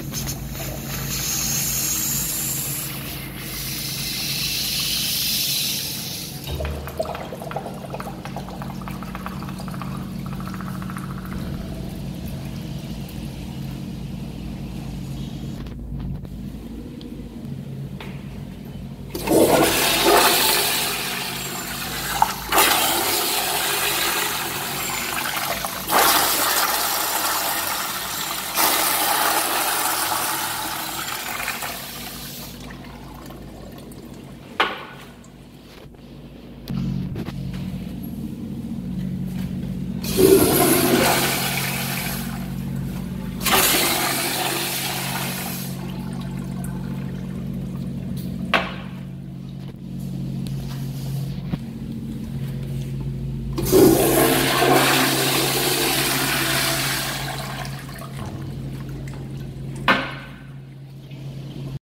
you you